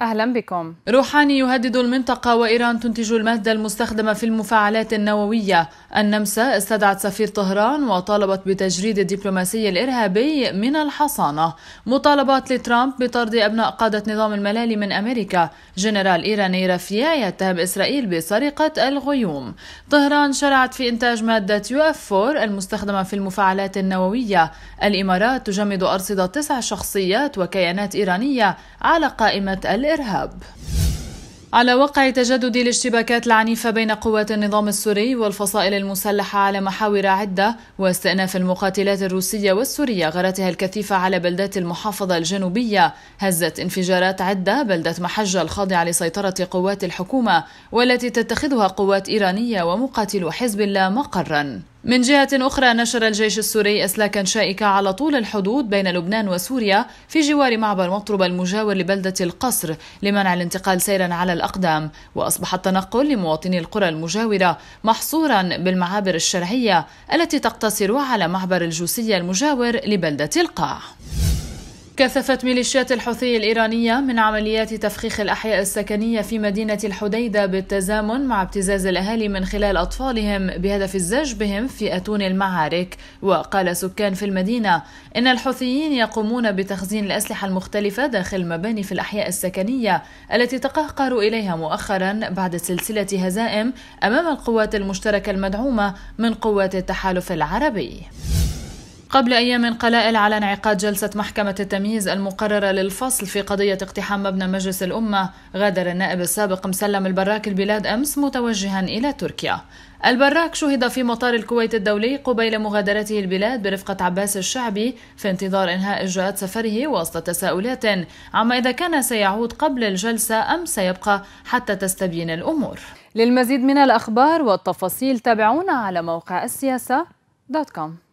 أهلا بكم. روحاني يهدد المنطقة وإيران تنتج المادة المستخدمة في المفاعلات النووية. النمسا استدعت سفير طهران وطالبت بتجريد الدبلوماسي الإرهابي من الحصانة. مطالبات لترامب بطرد أبناء قادة نظام الملالي من أمريكا. جنرال إيراني رفيع يتهم إسرائيل بسرقة الغيوم. طهران شرعت في إنتاج مادة UF 4 المستخدمة في المفاعلات النووية. الإمارات تجمد أرصدة تسع شخصيات وكيانات إيرانية على قائمة الإرهاب. على وقع تجدد الاشتباكات العنيفة بين قوات النظام السوري والفصائل المسلحة على محاور عدة واستئناف المقاتلات الروسية والسورية غارتها الكثيفة على بلدات المحافظة الجنوبية. هزت انفجارات عدة بلدة محجة الخاضعة لسيطرة قوات الحكومة والتي تتخذها قوات إيرانية ومقاتلو حزب الله مقرا. من جهة أخرى نشر الجيش السوري أسلاكا شائكة على طول الحدود بين لبنان وسوريا في جوار معبر مطرب المجاور لبلدة القصر لمنع الانتقال سيرا على الأقدام. وأصبح التنقل لمواطني القرى المجاورة محصورا بالمعابر الشرعية التي تقتصر على معبر الجوسية المجاور لبلدة القاع. كثفت ميليشيات الحوثي الإيرانية من عمليات تفخيخ الأحياء السكنية في مدينة الحديدة بالتزامن مع ابتزاز الأهالي من خلال أطفالهم بهدف الزج بهم في أتون المعارك. وقال سكان في المدينة إن الحوثيين يقومون بتخزين الأسلحة المختلفة داخل المباني في الأحياء السكنية التي تقهقروا إليها مؤخرا بعد سلسلة هزائم أمام القوات المشتركة المدعومة من قوات التحالف العربي. قبل أيام قلائل على انعقاد جلسة محكمة التمييز المقررة للفصل في قضية اقتحام مبنى مجلس الأمة غادر النائب السابق مسلم البراك البلاد أمس متوجها إلى تركيا. البراك شهد في مطار الكويت الدولي قبيل مغادرته البلاد برفقة عباس الشعبي في انتظار إنهاء إجراءات سفره وسط تساؤلات عما إذا كان سيعود قبل الجلسة أم سيبقى حتى تستبين الأمور. للمزيد من الأخبار والتفاصيل تابعونا على موقع السياسة دوت كوم.